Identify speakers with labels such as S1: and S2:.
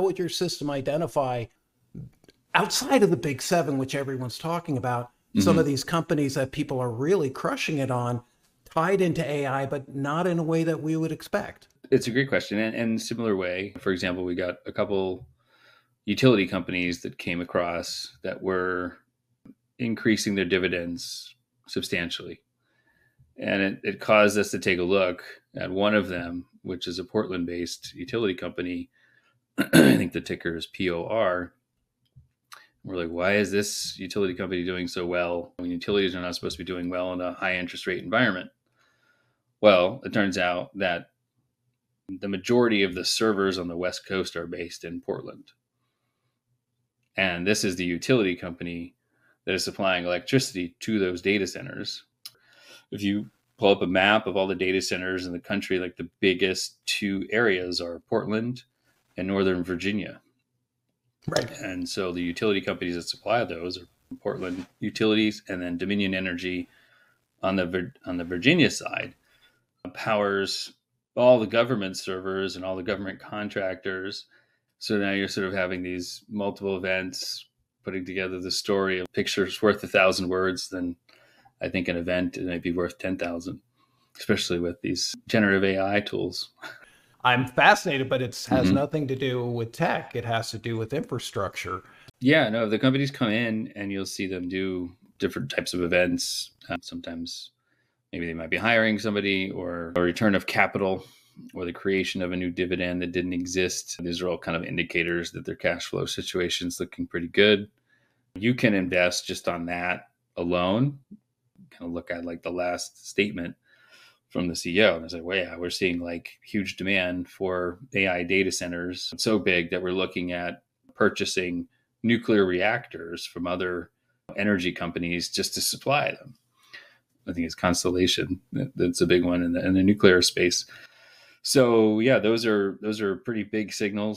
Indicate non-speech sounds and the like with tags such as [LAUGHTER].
S1: how would your system identify outside of the big seven, which everyone's talking about, mm-hmm. some of these companies that people are really crushing it on, tied into AI, but not in a way that we would expect?
S2: It's a great question. And, and similar way, for example, we got a couple utility companies that came across that were increasing their dividends substantially. And it, it caused us to take a look at one of them, which is a Portland based utility company. I think the ticker is POR. We're like, why is this utility company doing so well when utilities are not supposed to be doing well in a high interest rate environment? Well, it turns out that the majority of the servers on the West Coast are based in Portland. And this is the utility company that is supplying electricity to those data centers. If you pull up a map of all the data centers in the country, like the biggest two areas are Portland Northern Virginia.
S1: Right.
S2: And so the utility companies that supply those are Portland Utilities and then Dominion Energy on the on the Virginia side powers all the government servers and all the government contractors. So now you're sort of having these multiple events putting together the story of pictures worth a thousand words, then I think an event it might be worth ten thousand, especially with these generative AI tools. [LAUGHS]
S1: I'm fascinated, but it has mm-hmm. nothing to do with tech. It has to do with infrastructure.
S2: Yeah, no, the companies come in and you'll see them do different types of events. Uh, sometimes maybe they might be hiring somebody or a return of capital or the creation of a new dividend that didn't exist. These are all kind of indicators that their cash flow situation is looking pretty good. You can invest just on that alone. Kind of look at like the last statement from the CEO and I said, well, yeah, we're seeing like huge demand for AI data centers. It's so big that we're looking at purchasing nuclear reactors from other energy companies just to supply them. I think it's Constellation that's a big one in the, in the nuclear space. So yeah, those are those are pretty big signals.